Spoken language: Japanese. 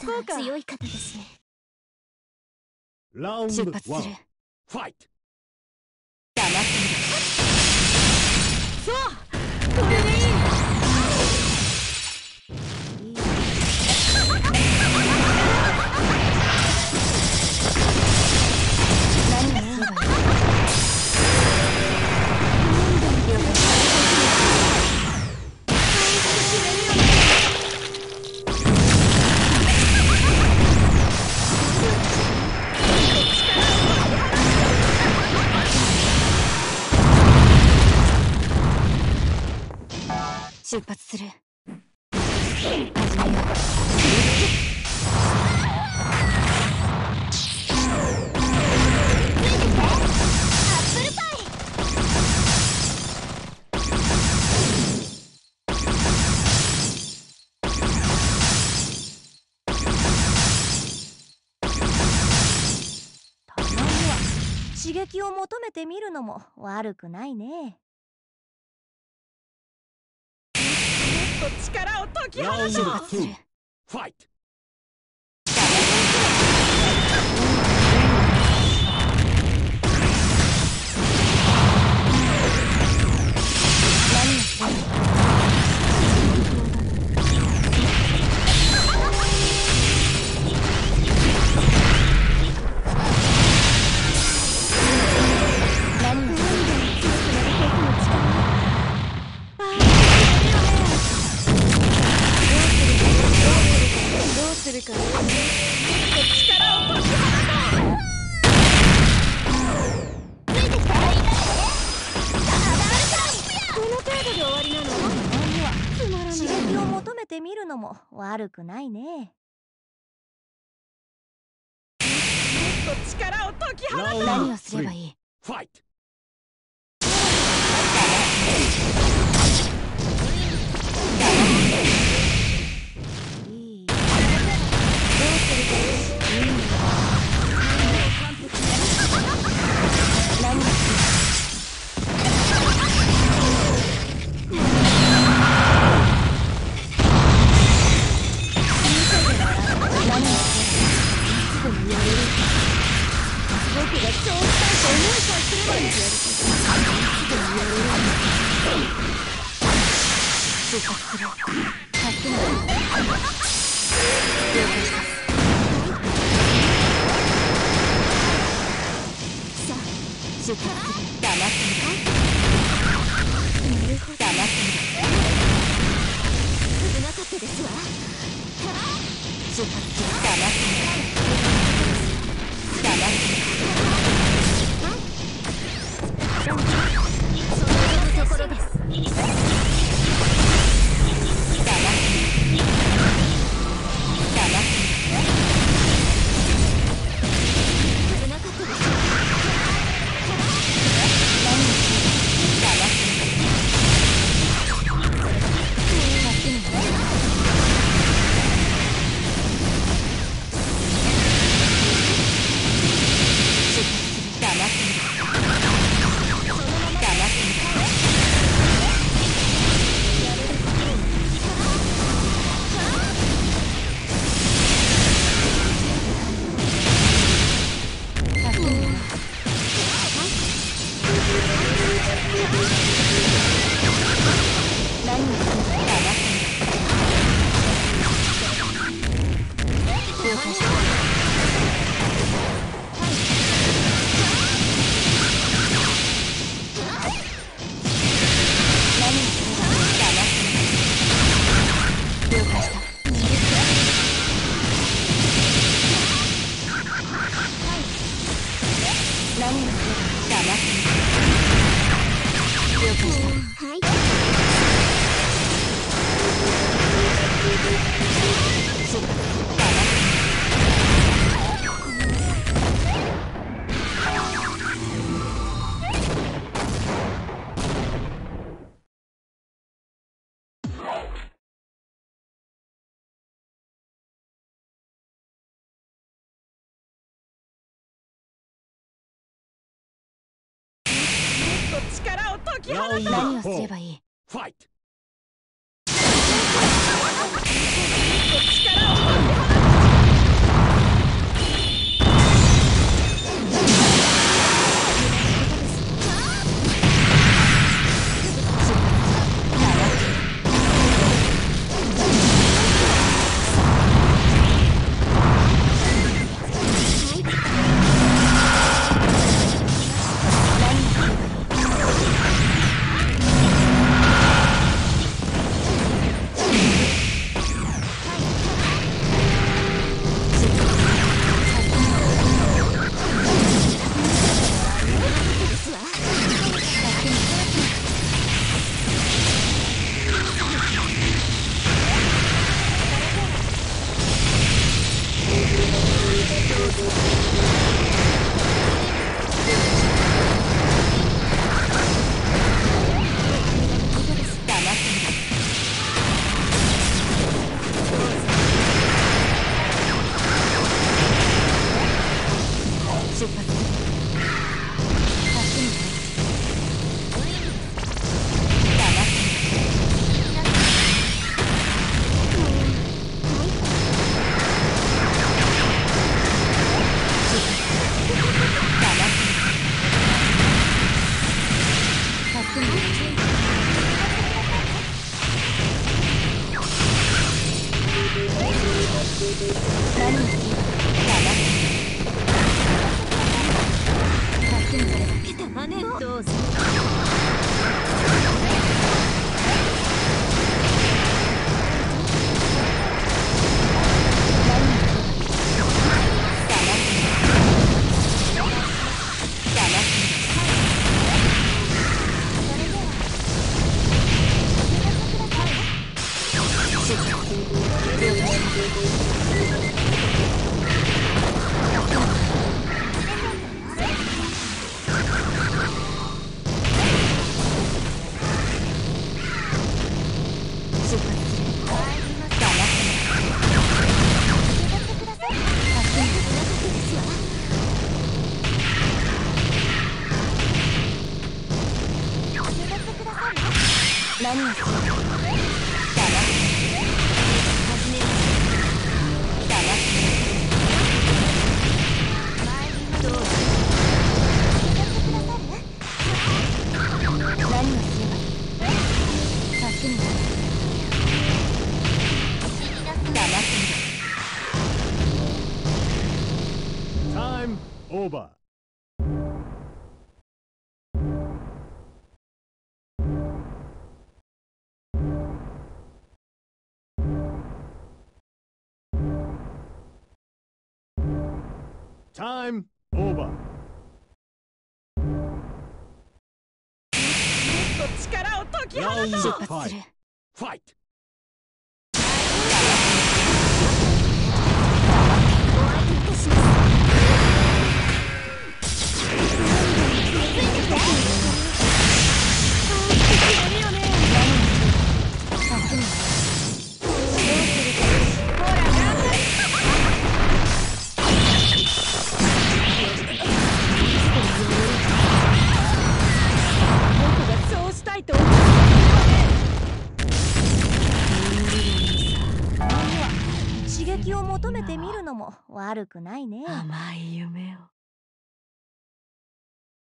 行こうか強い方ですね Round 出発する one. Fight. 黙ってそう出発する。始めようたまには刺激を求めてみるのも悪くないね。と力を解き放つぞるかねもっと力を解きこの程度で終わりなのたまには刺激を求めてみるのも悪くないねもっと力を解き放とう何をすれば.いい Fight. いいやれる。僕がそうしたいと思いさえすればいいやる出発する助けない了解したさあ出発する。力を解き放とう Round 何をすれ.ばいい？Fight. 力を解き放とう何をする？オーバー。Time over. Round five. Fight! べてみるのも悪くないね。甘い夢を。